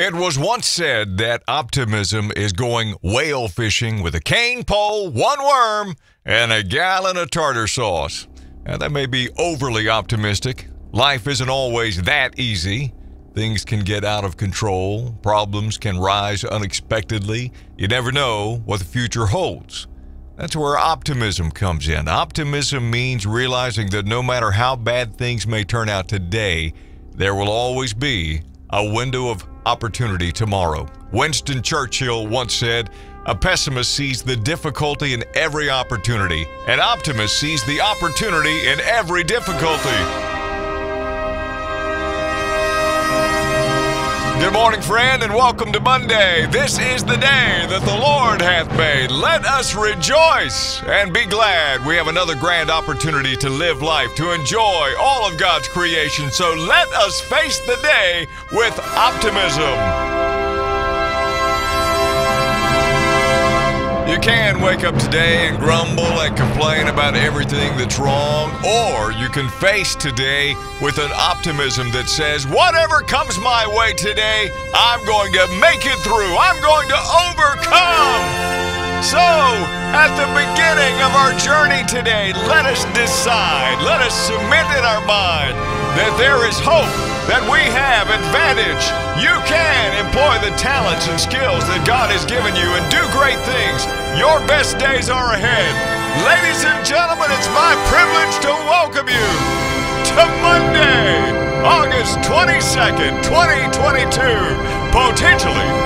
It was once said that optimism is going whale fishing with a cane pole, one worm, and a gallon of tartar sauce. Now, that may be overly optimistic. Life isn't always that easy. Things can get out of control, problems can rise unexpectedly. You never know what the future holds. That's where optimism comes in. Optimism means realizing that no matter how bad things may turn out today, there will always be a window of opportunity tomorrow. Winston Churchill once said, A pessimist sees the difficulty in every opportunity, an optimist sees the opportunity in every difficulty. Good morning, friend, and welcome to Monday. This is the day that the Lord hath made. Let us rejoice and be glad. We have another grand opportunity to live life, to enjoy all of God's creation. So let us face the day with optimism. Can wake up today and grumble and complain about everything that's wrong, or you can face today with an optimism that says, whatever comes my way today, I'm going to make it through. I'm going to overcome. So, at the beginning of our journey today, let us decide, let us submit in our mind that there is hope, that we have advantage. You can the talents and skills that God has given you and do great things. Your best days are ahead. Ladies and gentlemen, it's my privilege to welcome you to Monday, August 22nd, 2022. Potentially